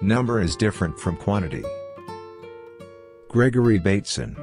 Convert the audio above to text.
Number is different from quantity. Gregory Bateson